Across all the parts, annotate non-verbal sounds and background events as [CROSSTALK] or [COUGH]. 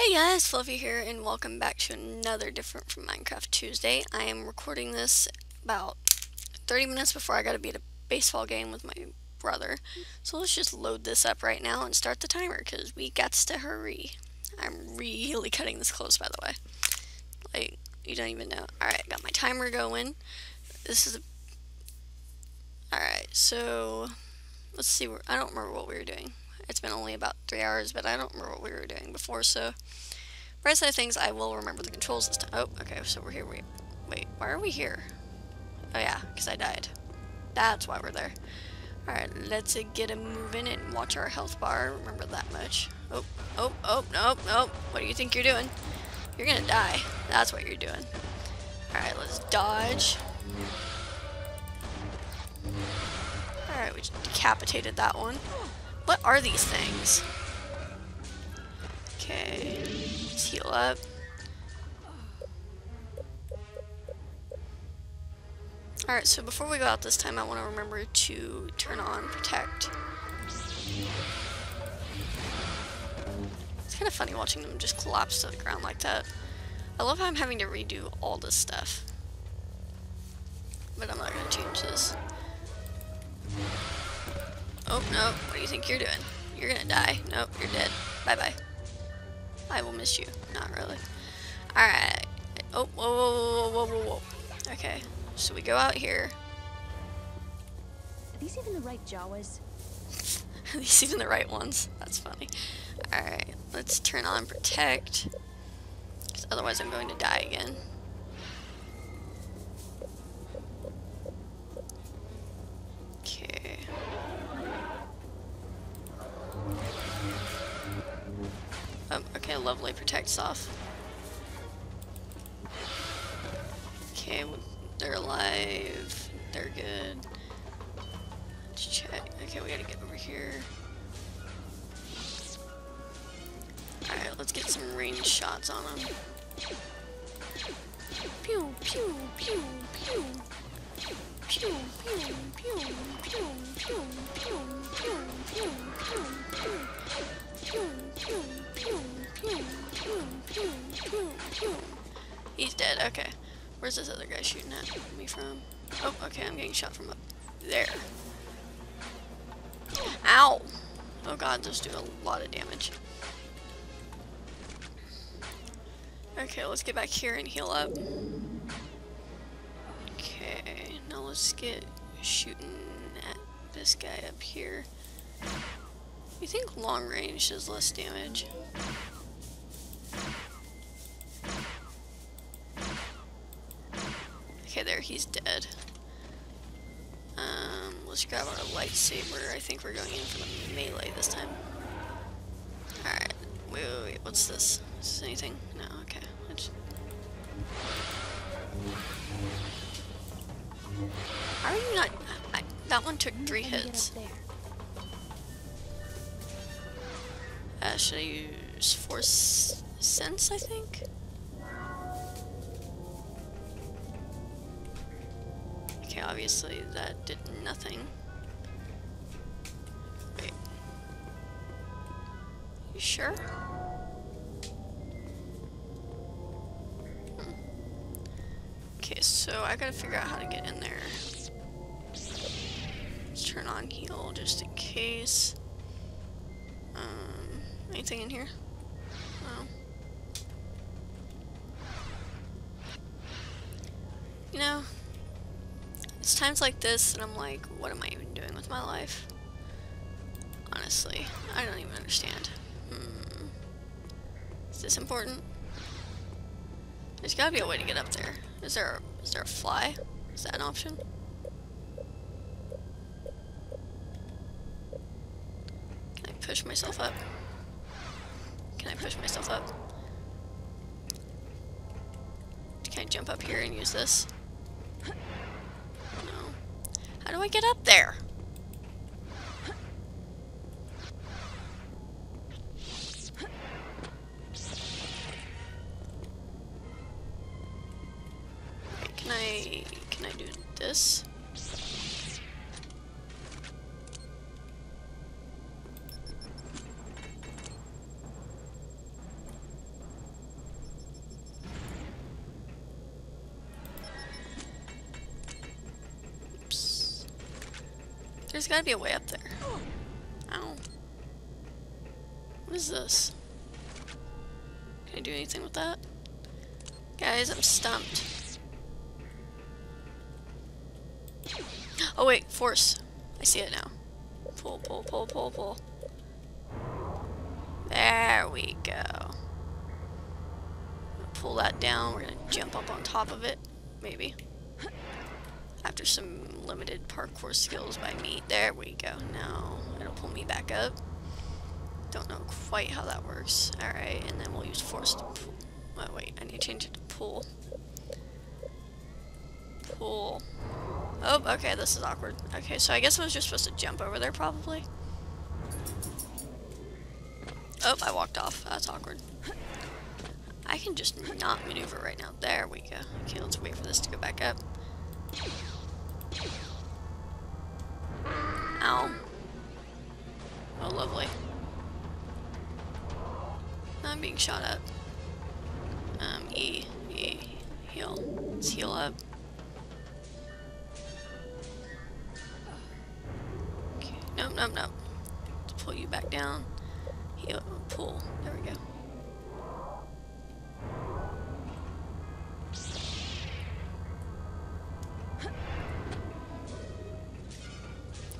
Hey guys, Fluffy here, and welcome back to another Different from Minecraft Tuesday. I am recording this about 30 minutes before I gotta be at a baseball game with my brother. So let's just load this up right now and start the timer, because we got to hurry. I'm really cutting this close, by the way. Like, you don't even know. Alright, got my timer going. This is a... Alright, so... Let's see, I don't remember what we were doing. It's been only about three hours, but I don't remember what we were doing before, so... Side of things, I will remember the controls this time. Oh, okay, so we're here. We, wait, why are we here? Oh yeah, because I died. That's why we're there. Alright, let's uh, get a moving and watch our health bar. Remember that much. Oh, oh, oh, nope, nope. What do you think you're doing? You're gonna die. That's what you're doing. Alright, let's dodge. Alright, we just decapitated that one. What are these things? Okay, let's heal up. Alright, so before we go out this time, I want to remember to turn on Protect. It's kind of funny watching them just collapse to the ground like that. I love how I'm having to redo all this stuff. But I'm not going to change this. Oh, no. What do you think you're doing? You're gonna die. Nope, you're dead. Bye-bye. I will miss you. Not really. Alright. Oh, whoa, whoa, whoa, whoa, whoa, whoa. Okay, so we go out here. Are these even the right Jawas? [LAUGHS] Are these even the right ones? That's funny. Alright, let's turn on Protect. Because otherwise I'm going to die again. Lovely protects off. Okay, they're alive. They're good. Let's check. Okay, we gotta get over here. Alright, let's get some range shots on them. Pew, pew, pew, pew. Pew, pew, pew, pew, pew, pew, pew, pew, pew, pew, He's dead, okay. Where's this other guy shooting at me from? Oh, okay, I'm getting shot from up there. Ow! Oh god, those do a lot of damage. Okay, let's get back here and heal up. Okay, now let's get shooting at this guy up here. You think long range does less damage? Let's grab our lightsaber. I think we're going in for the melee this time. Alright, wait, wait, wait, what's this? Is this anything? No, okay. Let's... How are you not... I, that one took three hits. Uh, should I use Force Sense, I think? Obviously that did nothing. Wait. You sure? Hmm. Okay, so I gotta figure out how to get in there. Let's turn on heal just in case. Um, anything in here? No. You know, it's times like this and I'm like, what am I even doing with my life? Honestly, I don't even understand. Hmm. Is this important? There's gotta be a way to get up there. Is there a, is there a fly? Is that an option? Can I push myself up? Can I push myself up? Can I jump up here and use this? How do I get up there? can I can I do this? Gotta be a way up there. Ow. What is this? Can I do anything with that? Guys, I'm stumped. Oh wait, force. I see it now. Pull, pull, pull, pull, pull. There we go. Pull that down. We're gonna jump up on top of it. Maybe. After some limited parkour skills by me. There we go. Now, it'll pull me back up. Don't know quite how that works. Alright, and then we'll use force to pull. Oh, wait, I need to change it to pull. Pull. Oh, okay, this is awkward. Okay, so I guess I was just supposed to jump over there, probably. Oh, I walked off. That's awkward. I can just not maneuver right now. There we go. Okay, let's wait for this to go back up. I'm being shot at. Um, E, E, heal. Let's heal up. Okay, nope, nope, nope. Let's pull you back down. Heal, pull. There we go.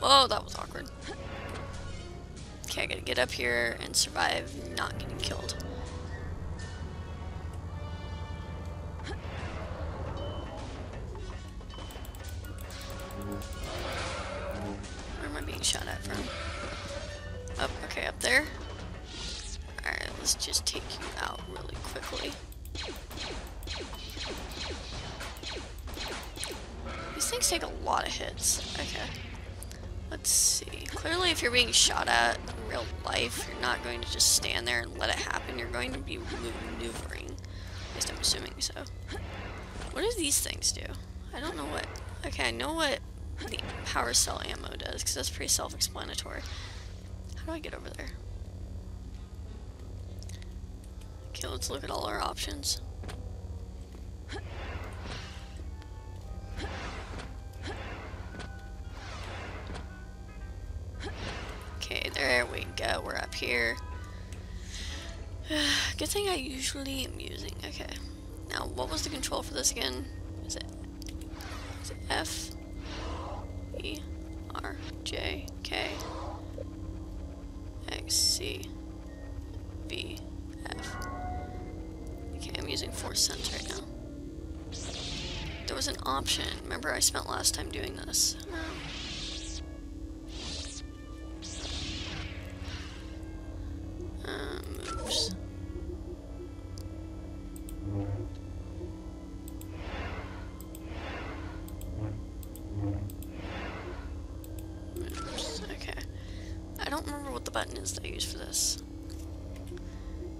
Whoa, that was awkward. Okay, I gotta get up here and survive not getting killed. Being shot at from? Up, okay, up there. Alright, let's just take you out really quickly. These things take a lot of hits. Okay. Let's see. Clearly, if you're being shot at in real life, you're not going to just stand there and let it happen. You're going to be maneuvering. At least I'm assuming so. What do these things do? I don't know what... Okay, I know what the power cell ammo does, because that's pretty self-explanatory. How do I get over there? Okay, let's look at all our options. Okay, there we go. We're up here. [SIGHS] Good thing I usually am using. Okay. Now, what was the control for this again? Is it, is it F, E, R, J, K, X, C, V, F. Okay, I'm using force sense right now. There was an option. Remember I spent last time doing this. Button is that I use for this?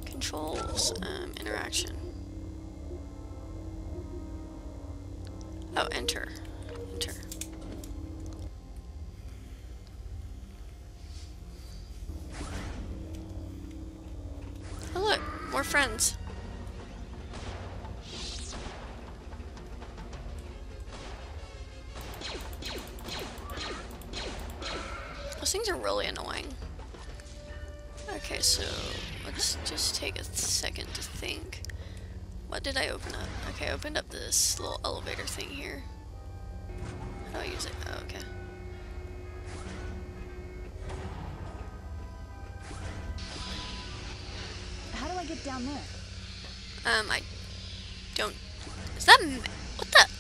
Controls, um, interaction. Okay, so let's just take a second to think. What did I open up? Okay, I opened up this little elevator thing here. How do I use it? Oh, okay. How do I get down there? Um, I don't... Is that... What the...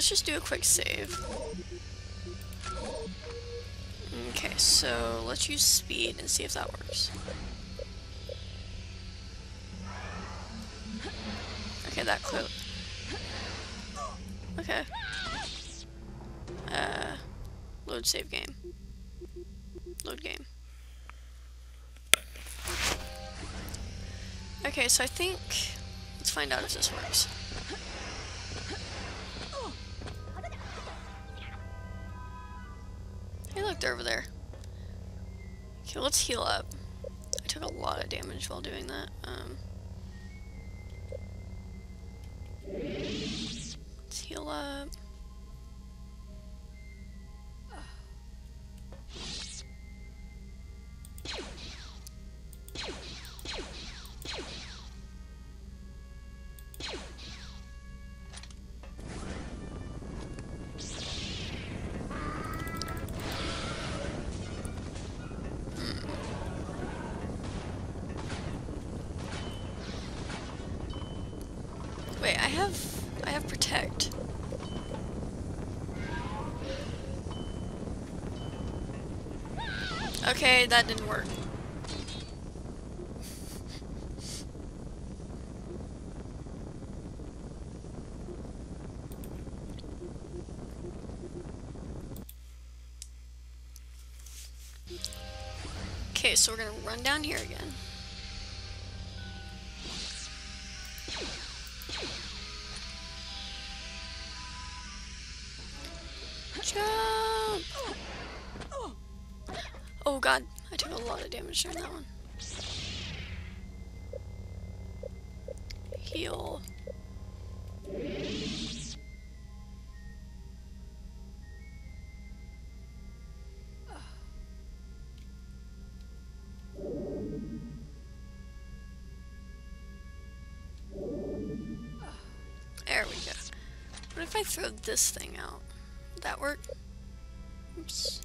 let's just do a quick save. Okay, so let's use speed and see if that works. Okay, that clearly. Okay. Uh, load save game. Load game. Okay, so I think let's find out if this works. Over there. Okay, let's heal up. I took a lot of damage while doing that. Um, let's heal up. Okay, that didn't work. Okay, so we're gonna run down here again. Oh god, I took a lot of damage during that one. Heal. There we go. What if I throw this thing out? Would that work? Oops.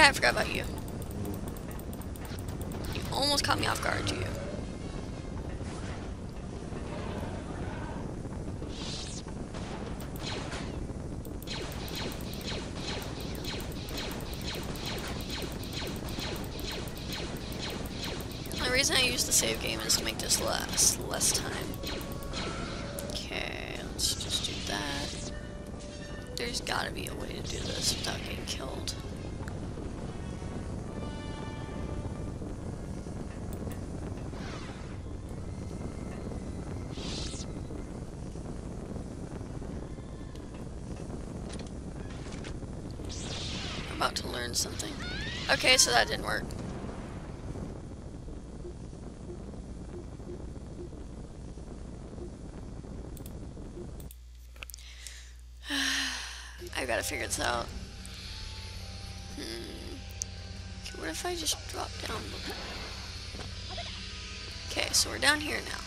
Yeah, I forgot about you. You almost caught me off guard, you. The reason I use the save game is to make this last less time. Okay, let's just do that. There's gotta be a way to do this without getting killed. Okay, so that didn't work. [SIGHS] I gotta figure this out. Hmm. Okay, what if I just drop down? Okay, so we're down here now.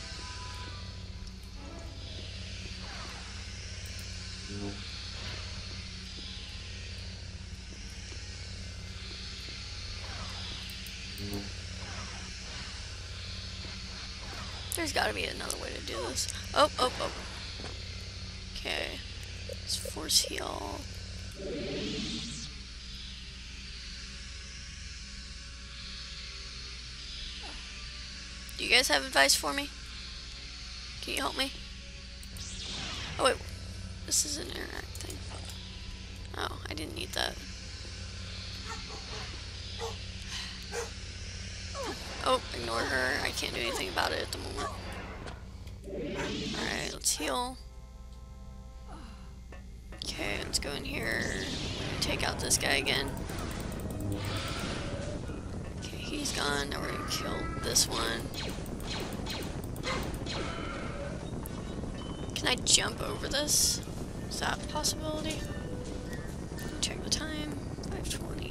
Gotta be another way to do this. Oh, oh, oh. Okay. Let's force heal. Do you guys have advice for me? Can you help me? Oh wait, this is an interact thing. Oh, I didn't need that. Oh, ignore her. I can't do anything about it at the moment. Alright, let's heal. Okay, let's go in here. Take out this guy again. Okay, he's gone. Now we're gonna kill this one. Can I jump over this? Is that a possibility? Check the time. 520.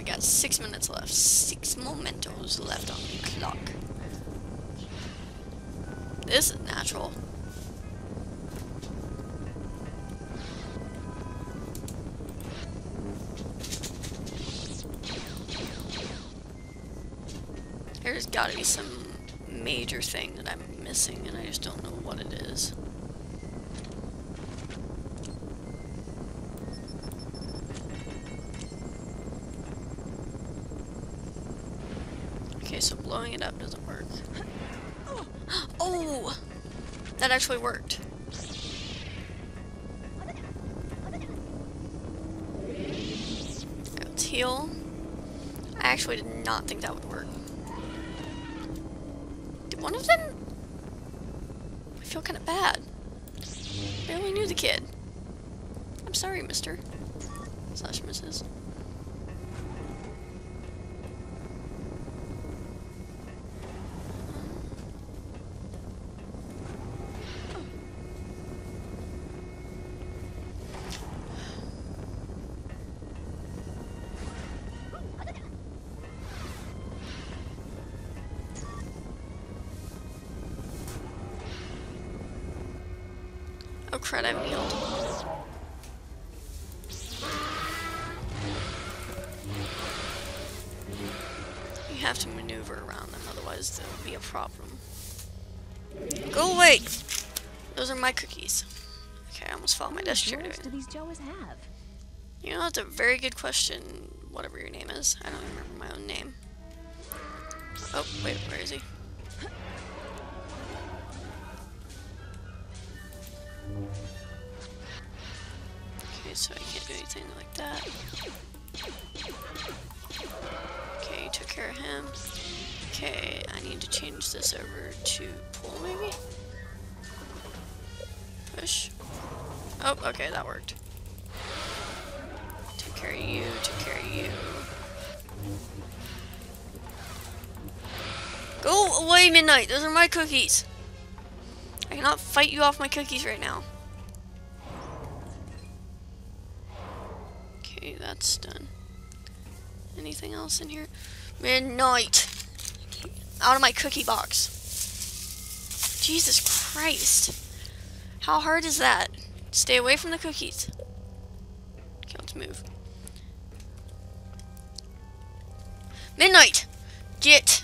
We got six minutes left. Six mementos left on the clock. This is natural. There's gotta be some major thing that I'm missing and I just don't know what it is. So blowing it up doesn't work. [GASPS] Oh! That actually worked. Let's heal. I actually did not think that would work. Did one of them? I feel kind of bad. Barely knew the kid. I'm sorry, mister. Slash Mrs. You have to maneuver around them, otherwise there will be a problem. Go away! Those are my cookies. Okay, I almost fell my desk chair. Do these Jawas have? You know, that's a very good question, whatever your name is. I don't even remember my own name. Oh, wait, where is he? Okay, so I can't do anything like that. Care of him. Okay, I need to change this over to pull, maybe? Push. Oh, okay, that worked. Take care of you, take care of you. Go away, Midnight! Those are my cookies! I cannot fight you off my cookies right now. Okay, that's done. Anything else in here? Midnight! Out of my cookie box. Jesus Christ. How hard is that? Stay away from the cookies. Okay, let's move. Midnight! Get!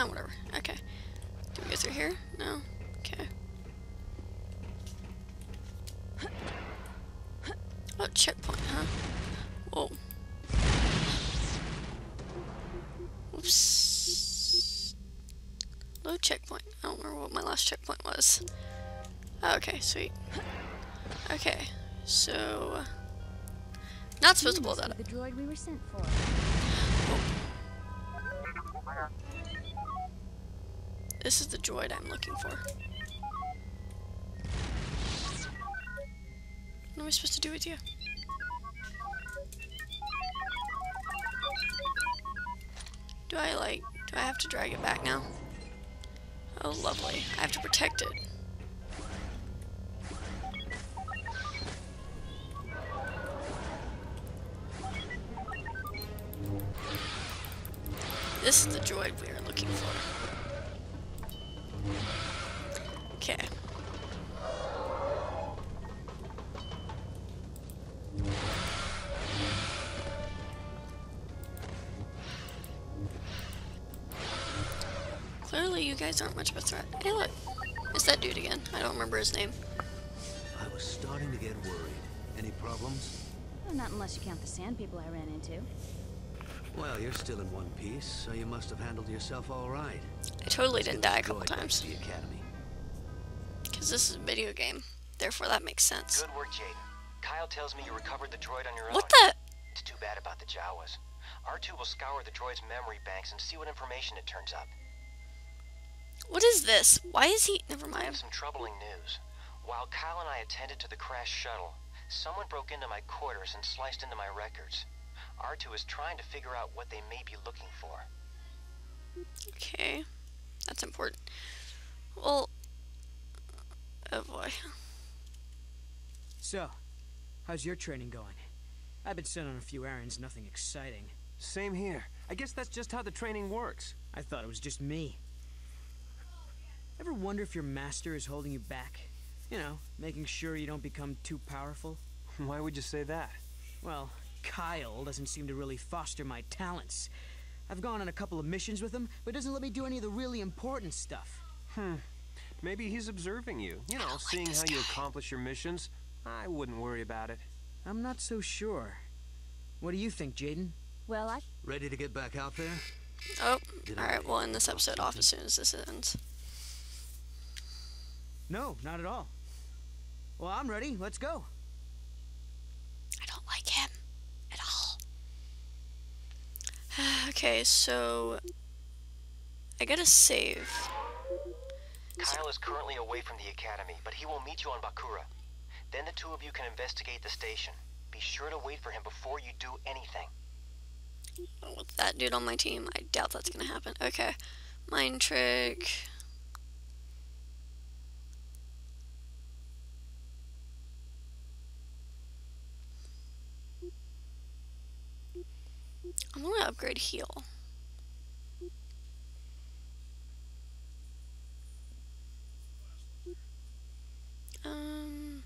Oh, whatever. Okay. Do we go through here? No? Okay. Oh, checkpoint, huh? Whoa. Oops. Low checkpoint. I don't remember what my last checkpoint was. Oh, okay, sweet. Okay, so... Uh, not supposed to blow that up. The droid we were sent for. This is the droid I'm looking for. What am I supposed to do with you? Do I like, do I have to drag it back now? Oh, lovely. I have to protect it. Clearly you guys aren't much of a threat. Hey look, it's that dude again. I don't remember his name. I was starting to get worried. Any problems? Well, not unless you count the sand people I ran into. Well, you're still in one piece, so you must have handled yourself all right. I totally didn't die a couple times. the academy. Because this is a video game. Therefore that makes sense. Good work, Jaden. Kyle tells me you recovered the droid on your own. What the? It's too bad about the Jawas. R2 will scour the droid's memory banks and see what information it turns up. What is this? Why is he... Never mind. I have some troubling news. While Kyle and I attended to the crash shuttle, someone broke into my quarters and sliced into my records. R2 is trying to figure out what they may be looking for. Okay. That's important. Well... Oh boy. So, how's your training going? I've been sent on a few errands, nothing exciting. Same here. I guess that's just how the training works. I thought it was just me. Ever wonder if your master is holding you back? You know, making sure you don't become too powerful? [LAUGHS] Why would you say that? Well, Kyle doesn't seem to really foster my talents. I've gone on a couple of missions with him, but doesn't let me do any of the really important stuff. Hmm. Maybe he's observing you. You know, seeing this how you accomplish your missions. I wouldn't worry about it. I'm not so sure. What do you think, Jaden? Well, I Ready to get back out there? Oh, alright, we'll end this episode off as soon as this ends. No, not at all. Well, I'm ready. Let's go. I don't like him at all. [SIGHS] okay, so I gotta save. Kyle is currently away from the academy, but he will meet you on Bakura. Then the two of you can investigate the station. Be sure to wait for him before you do anything. With that dude on my team, I doubt that's gonna happen. Okay, mind trick. I'm gonna upgrade heal. Um,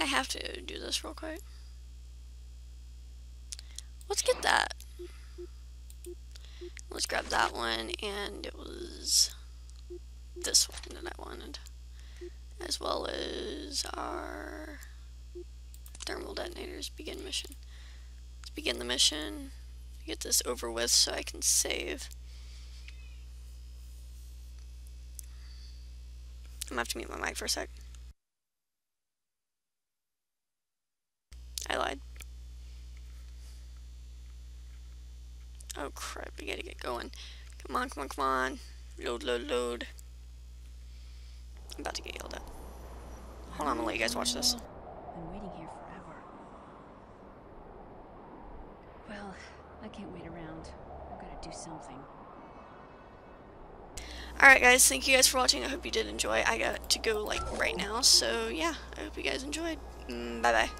I have to do this real quick. Let's get that. Let's grab that one, and it was this one that I wanted, as well as our thermal detonators. Begin mission. Begin the mission. Get this over with so I can save. I'm gonna have to mute my mic for a sec. I lied. Oh crap, we gotta get going. Come on, come on, come on. Load, load, load. I'm about to get yelled at. Hold on, I'm gonna let you guys watch this. been waiting here forever. Well, I can't wait around. I've got to do something. Alright guys, thank you guys for watching. I hope you did enjoy. I got to go like right now, so yeah, I hope you guys enjoyed. Mm, bye bye.